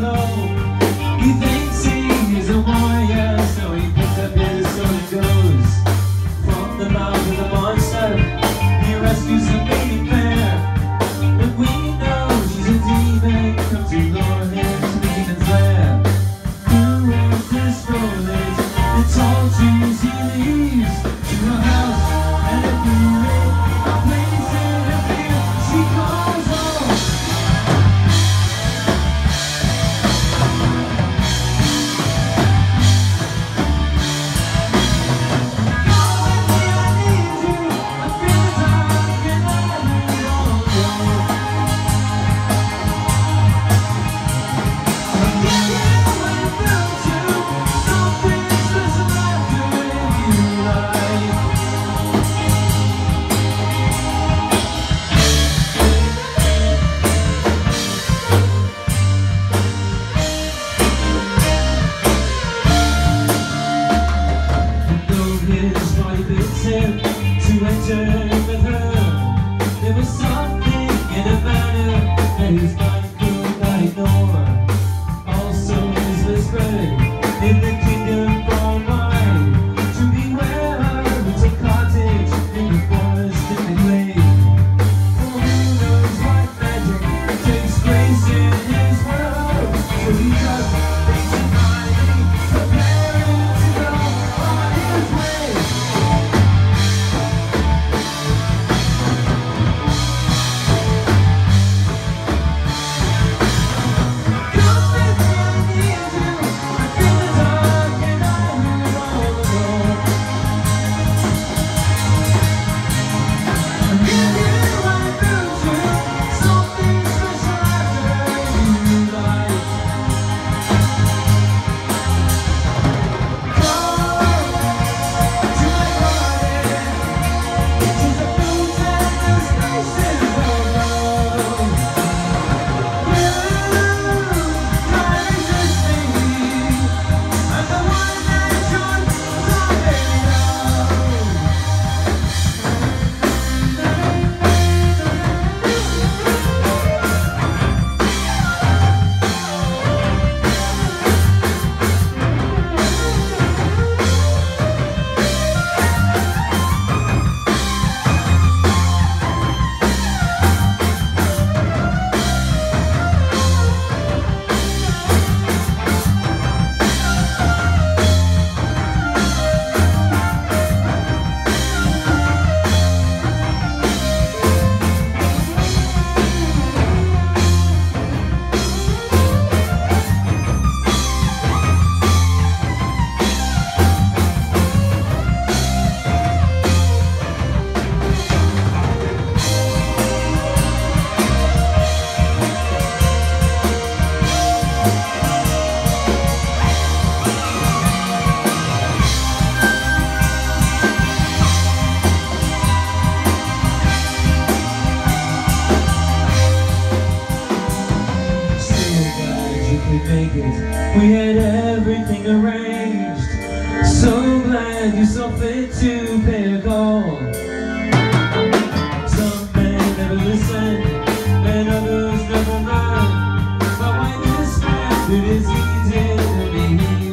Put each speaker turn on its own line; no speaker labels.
going make we had everything arranged. So glad you saw fit to pick a. Some never listen, and others never. But when it is easy to be